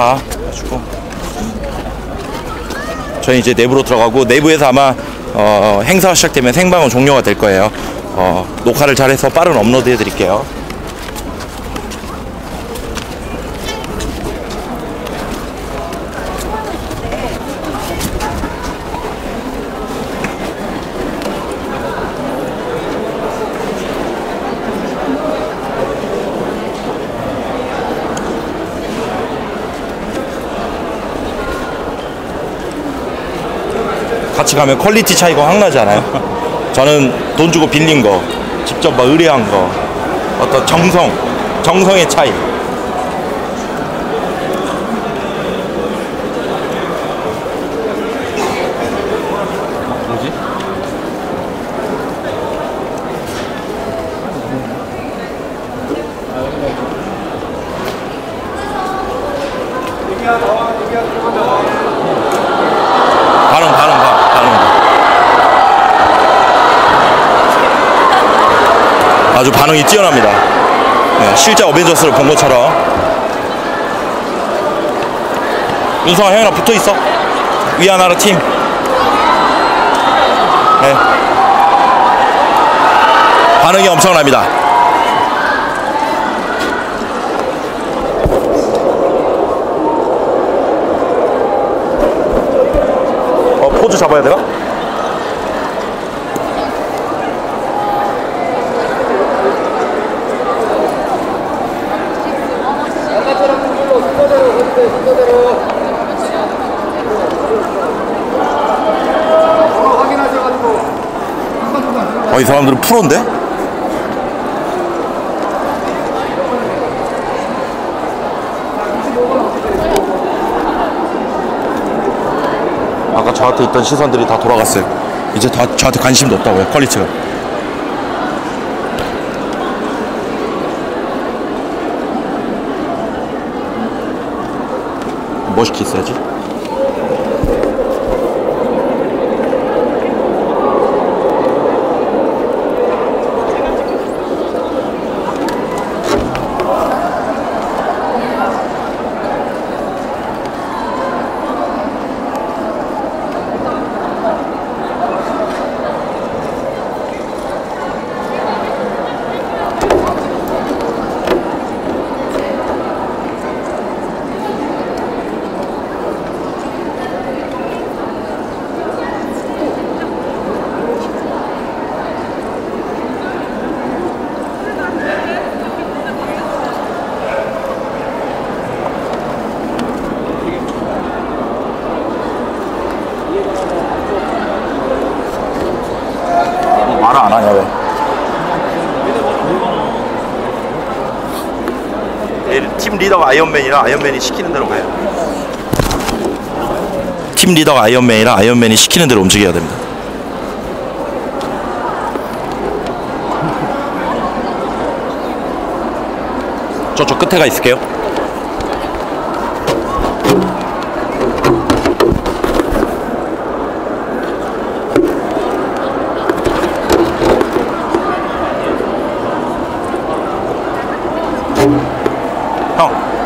녹화 해주고. 저희 이제 내부로 들어가고 내부에서 아마 어, 행사가 시작되면 생방은 종료가 될 거예요. 어, 녹화를 잘해서 빠른 업로드 해드릴게요 같이 가면 퀄리티 차이가 확 나지 않아요? 저는 돈 주고 빌린 거, 직접 막 의뢰한 거, 어떤 정성, 정성의 차이. 뭐지? 반응, 반응, 반- 반응. 아주 반응이 뛰어납니다. 네, 실제 어벤져스를 본 것처럼. 윤성아 형이랑 붙어 있어. 위안하라 팀. 네. 반응이 엄청납니다. 어, 포즈 잡아야 되나? 어, 이 사람들은 프로인데? 아까 저한테 있던 시선들이 다 돌아갔어요. 이제 다 저한테 관심도 없다고요, quality가. 멋있게 있어야지. 말을 안 하냐 왜? 팀 리더가 아이언맨이라 아이언맨이 시키는 대로 가요. 팀 리더가 아이언맨이라 아이언맨이 시키는 대로 움직여야 됩니다. 저쪽 끝에 가 있을게요.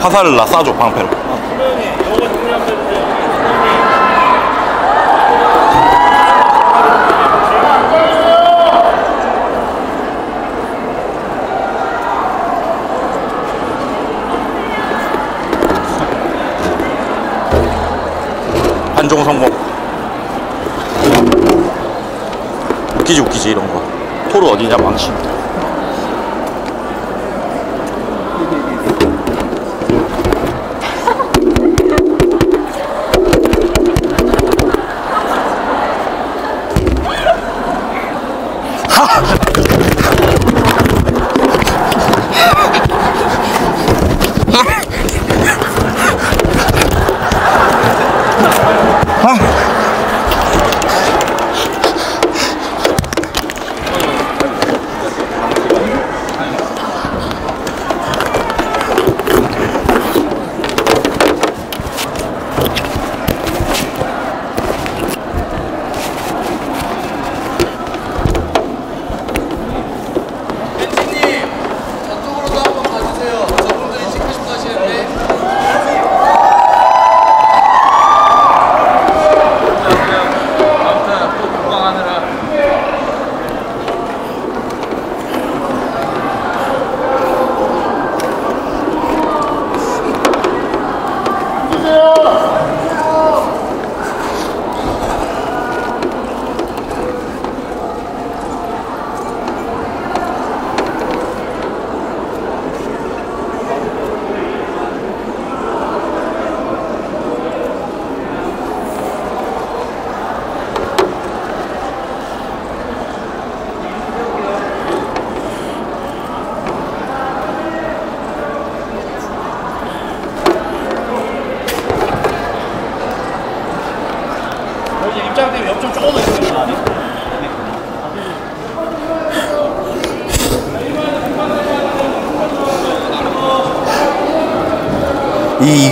화살을 나 쏴줘 방패로. 반종 성공. 웃기지 웃기지 이런 거. 토르 어디냐 망치.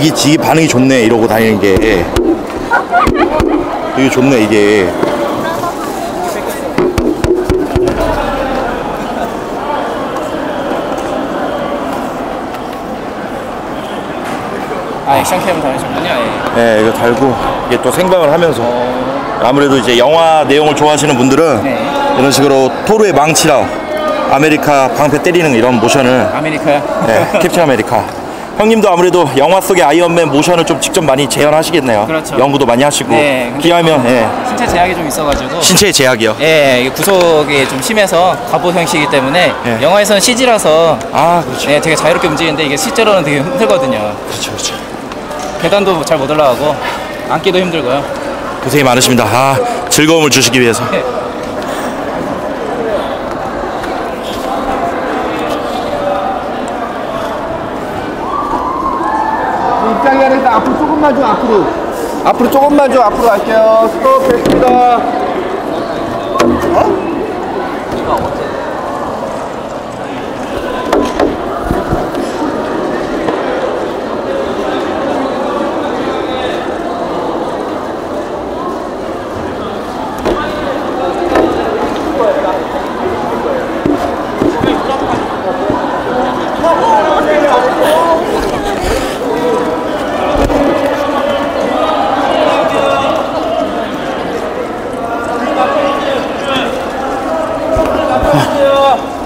이 이게 지 반응이 좋네 이러고 다니는 게 이게 좋네 이게 아 액션캠 다니셨군요. 예. 예 이거 달고 이게 또 생방을 하면서 아무래도 이제 영화 내용을 좋아하시는 분들은 네. 이런 식으로 토르의 망치라 아메리카 방패 때리는 이런 모션을 아메리카요. 네, 캡틴 아메리카. 형님도 아무래도 영화 속의 아이언맨 모션을 좀 직접 많이 재현하시겠네요. 그렇죠. 연구도 많이 하시고. 네, 기하면 예. 신체 제약이 좀 있어가지고. 신체의 제약이요. 예, 이게 구속이 좀 심해서 갑옷 형식이기 때문에 예. 영화에서는 CG라서 아 그렇죠. 예, 되게 자유롭게 움직이는데 이게 실제로는 되게 힘들거든요. 그렇죠, 그렇죠. 계단도 잘 못 올라가고 앉기도 힘들고요. 고생이 많으십니다. 아 즐거움을 주시기 위해서. 입 장이 아니라 앞으로 조금만 좀 앞으로. 앞으로 조금만 좀 앞으로 갈게요. 스톱 됐습니다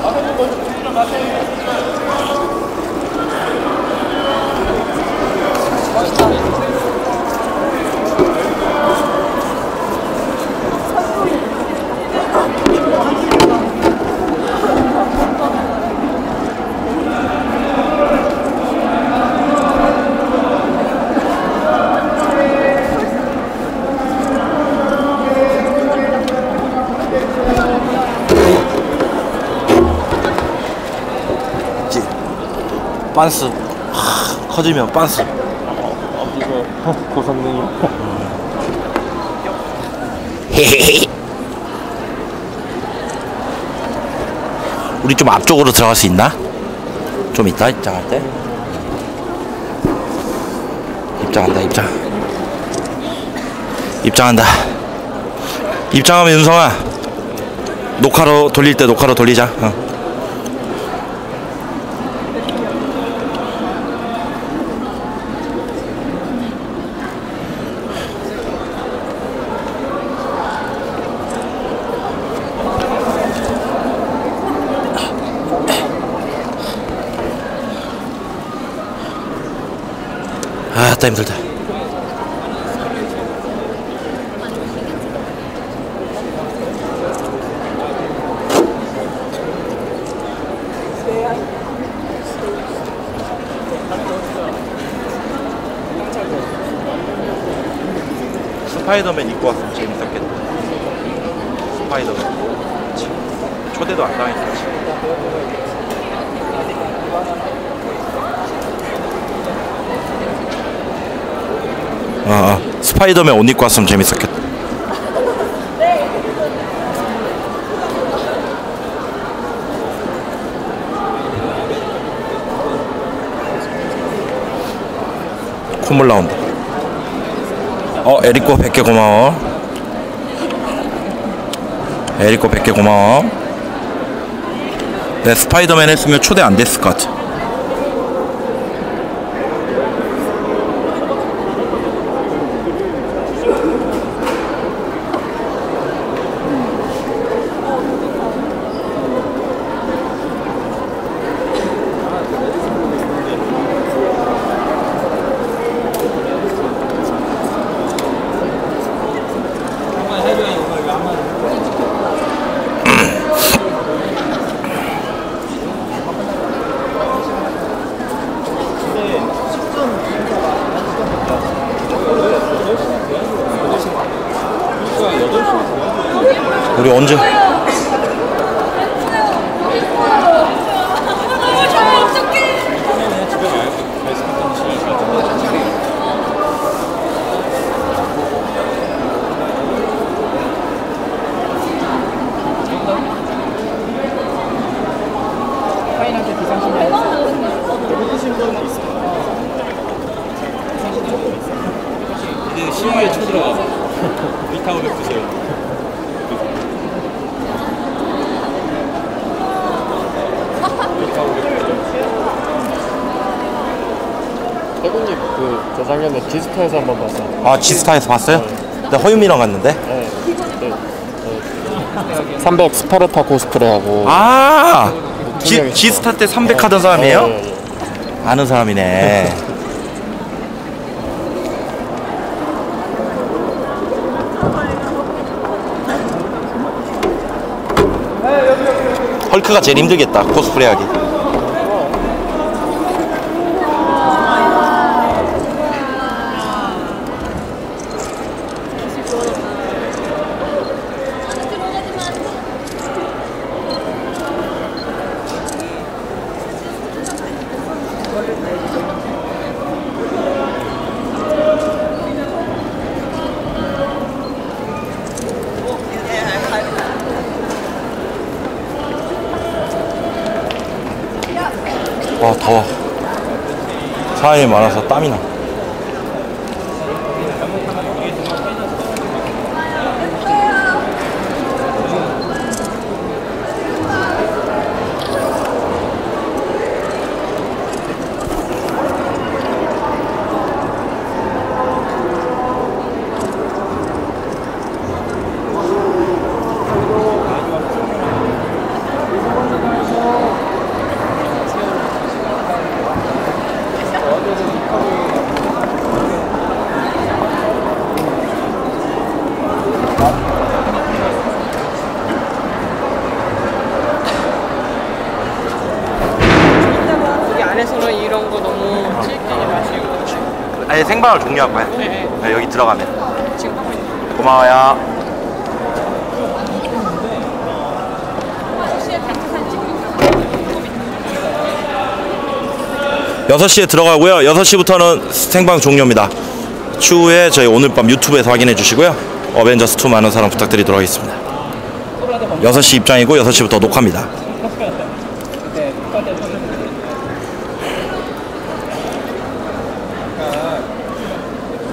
Thank you. 빤스. 하, 커지면 빤스. 고성능이. 우리 좀 앞쪽으로 들어갈 수 있나? 좀 있다 입장할 때. 입장한다 입장. 입장한다. 입장하면 윤성아 녹화로 돌릴 때 녹화로 돌리자. 어. 아, 땀 힘들다. 스파이더맨 입고 왔으면 재밌었겠다. 스파이더맨. 참, 초대도 안 당했지. 어, 어. 스파이더맨 옷 입고 왔으면 재밌었겠다. 콧물 나온다. 어, 에리코 100개 고마워. 에리코 100개 고마워. 내 스파이더맨 했으면 초대 안 됐을 것 같아. 우리 언제? 타인한테 비상신고 비타오백 드세요. 태국님 그 저 작년에 지스타에서 한번 봤어요. 아 지스타에서 봤어요? 근데 허유미랑 갔는데. 네. 네. 300 스파르타 코스프레하고. 아 지, 있어. 지스타 때 300 하던 사람이에요? 네, 네, 네. 아는 사람이네. 헐크가 제일 힘들겠다 코스프레 하기. 와 더워. 사람이 많아서 땀이 나. 여기 안에서는 이런 거 너무 찔끼지 마시고 아예 생방을 종료할 거야. 네, 네, 여기 들어가면. 지금 하고 있는 고마워요. 여섯 시에 들어가고요. 여섯 시부터는 생방 종료입니다. 추후에 저희 오늘 밤 유튜브에서 확인해 주시고요. 어벤져스 2 많은 사랑 부탁드리도록 하겠습니다. 6시 입장이고 6시부터 녹화입니다.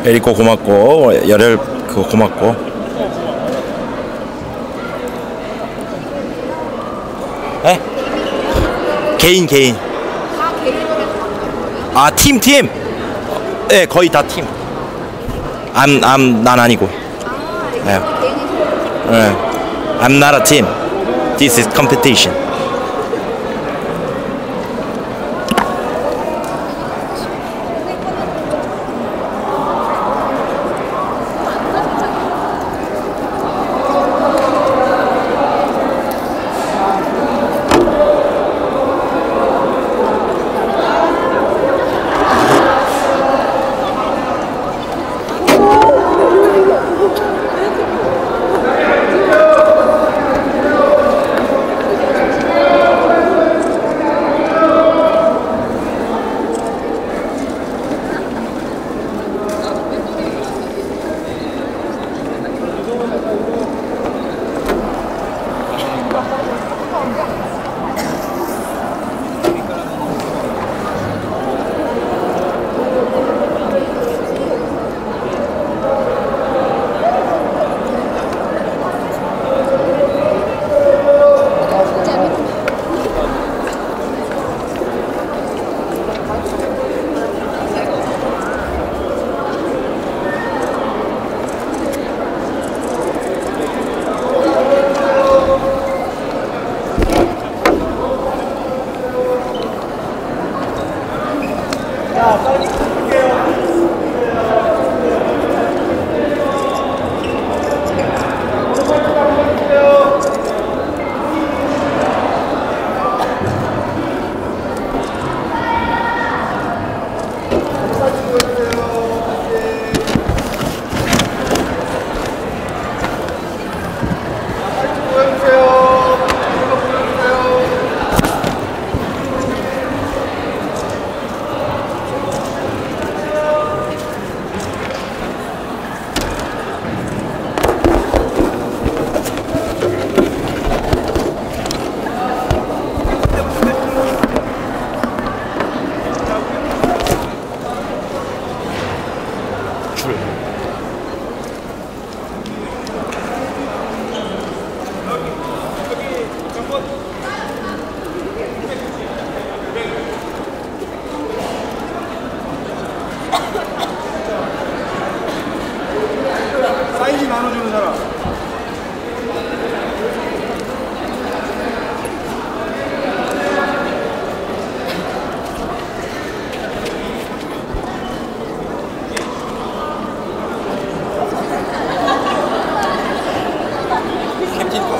에리코 고맙고 열혈 그거 고맙고 에? 개인 개인 아팀 팀. 네 거의 다 팀. 암 암 난 아니고. 네. 네. I'm not a team. This is competition.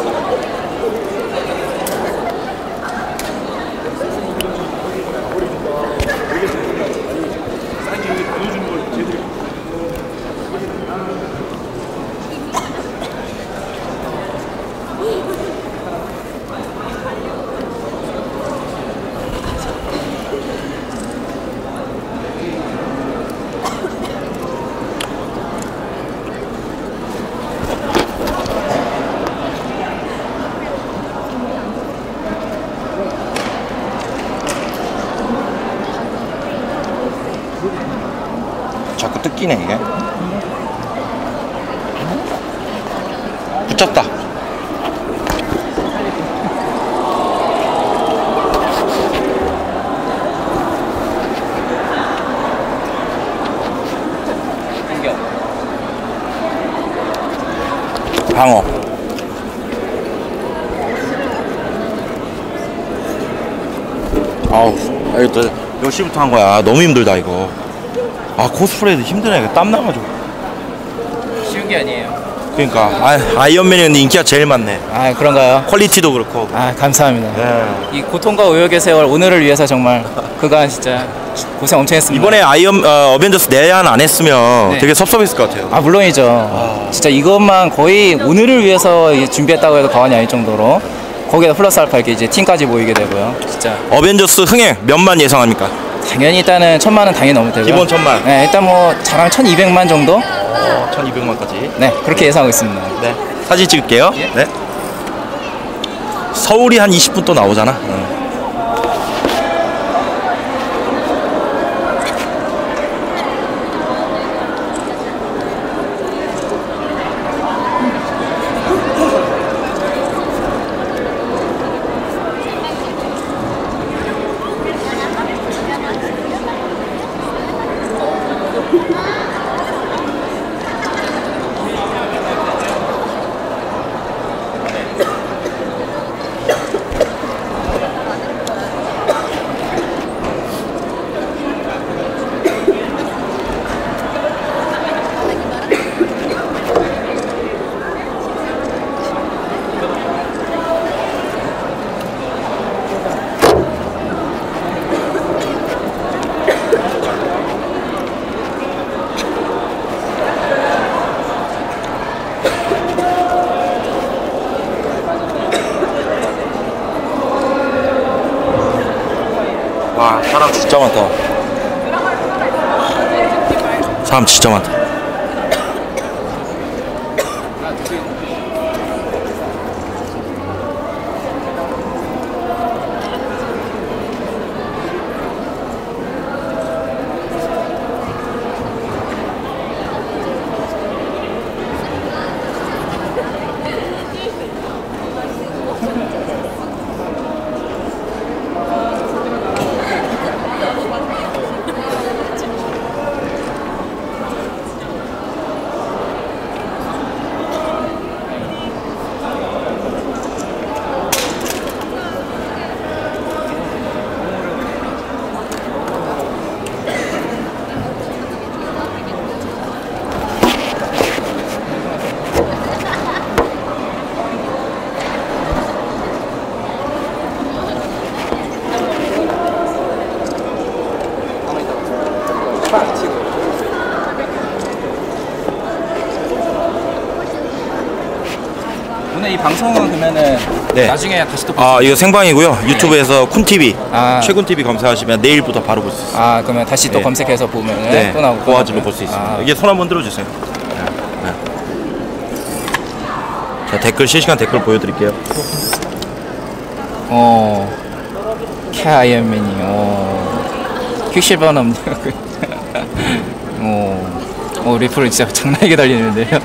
ハハハハ! 끼네 이게. 붙였다. 방어. 아우 아, 이거 또 몇 시부터 한 거야? 너무 힘들다 이거 아 코스프레도 힘드네 땀 나가지고 쉬운 게 아니에요. 그러니까 아, 아이언맨이 인기가 제일 많네 아 그런가요? quality도 그렇고 아 감사합니다. 예. 이 고통과 의욕의 세월 오늘을 위해서 정말 그간 진짜 고생 엄청 했습니다. 이번에 아이언 어, 어벤져스 내한 안 했으면 네. 되게 섭섭했을 것 같아요 아 물론이죠. 진짜 이것만 거의 오늘을 위해서 이 준비했다고 해도 과언이 아닐 정도로 거기에다 플러스 알파 이렇게 이제 팀까지 모이게 되고요. 진짜 어벤져스 흥행 몇만 예상합니까? 당연히 일단은 천만은 당연히 넘을 테고요. 기본 천만. 네 일단 뭐 잘하면 1,200만 정도. 어, 1200만까지 네 그렇게 예상하고 있습니다. 네 사진 찍을게요 예. 네 서울이 한 20분 또 나오잖아 응. 와 사람 진짜 많다. 사람 진짜 많다 방송은 그러면은 네. 나중에 다시 또 아 이거 생방이고요 유튜브에서 쿤TV 아. 최군TV 검색하시면 내일부터 바로 볼 수 있어요 아 그러면 다시 또 네. 검색해서 보면 네, 또 나오고 고화질로 볼 수 있습니다. 아, 이게 손 한번 들어주세요. 네. 자 댓글 실시간 댓글 보여드릴게요. 어 캐 아이언맨이 어 퀵실버는 없냐고 어, 어 리플은 진짜 장난이게 달리는데요 어,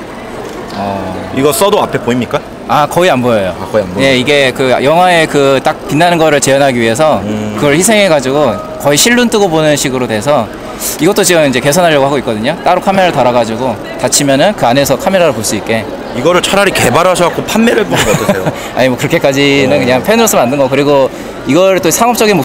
이거 써도 앞에 보입니까? 아 거의 안 보여요 아, 거의 안 보여요? 네 이게 그 영화의 그 딱 빛나는 거를 재현하기 위해서 음. 그걸 희생해가지고 거의 실눈 뜨고 보는 식으로 돼서 이것도 지금 이제 개선하려고 하고 있거든요 따로 카메라를 달아가지고 다치면은 그 안에서 카메라를 볼 수 있게 이거를 차라리 개발하셔갖고 판매를 보는 거 어떠세요? 아니 뭐 그렇게까지는 어. 그냥 팬으로서 만든 거 그리고 이걸 또 상업적인